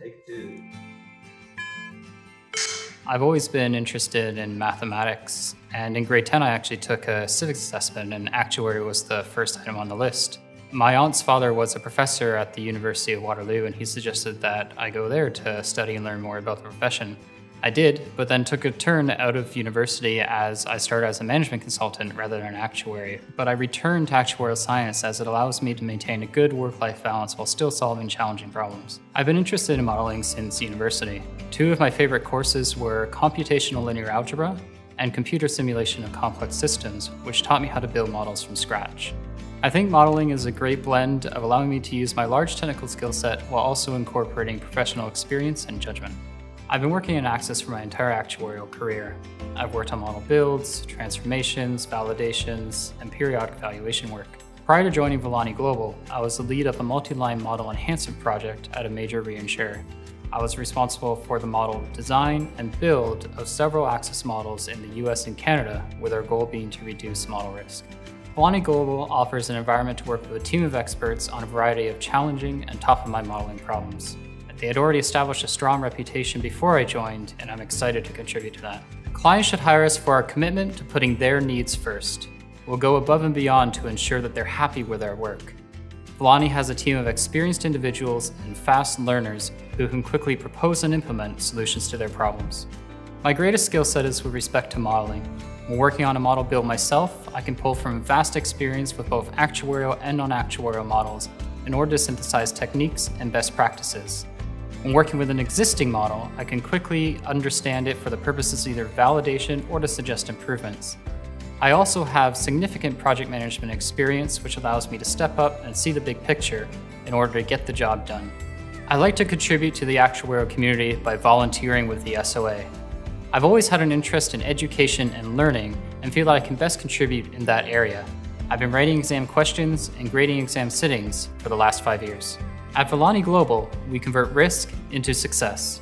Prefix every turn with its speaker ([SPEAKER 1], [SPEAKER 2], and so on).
[SPEAKER 1] Take two.
[SPEAKER 2] I've always been interested in mathematics, and in grade 10 I actually took a civics assessment and actuary was the first item on the list. My aunt's father was a professor at the University of Waterloo and he suggested that I go there to study and learn more about the profession. I did, but then took a turn out of university as I started as a management consultant rather than an actuary. But I returned to actuarial science as it allows me to maintain a good work-life balance while still solving challenging problems. I've been interested in modeling since university. Two of my favorite courses were computational linear algebra and computer simulation of complex systems, which taught me how to build models from scratch. I think modeling is a great blend of allowing me to use my large technical skill set while also incorporating professional experience and judgment. I've been working in AXIS for my entire actuarial career. I've worked on model builds, transformations, validations, and periodic evaluation work. Prior to joining Valani Global, I was the lead of a multi-line model enhancement project at a major reinsurer. I was responsible for the model design and build of several AXIS models in the US and Canada, with our goal being to reduce model risk. Valani Global offers an environment to work with a team of experts on a variety of challenging and top-of-mind modeling problems. They had already established a strong reputation before I joined, and I'm excited to contribute to that. Clients should hire us for our commitment to putting their needs first. We'll go above and beyond to ensure that they're happy with our work. Valani has a team of experienced individuals and fast learners who can quickly propose and implement solutions to their problems. My greatest skill set is with respect to modeling. When working on a model build myself, I can pull from vast experience with both actuarial and non-actuarial models in order to synthesize techniques and best practices. When working with an existing model, I can quickly understand it for the purposes of either validation or to suggest improvements. I also have significant project management experience, which allows me to step up and see the big picture in order to get the job done. I like to contribute to the actuarial community by volunteering with the SOA. I've always had an interest in education and learning and feel that I can best contribute in that area. I've been writing exam questions and grading exam sittings for the last five years. At Valani Global, we convert risk into success.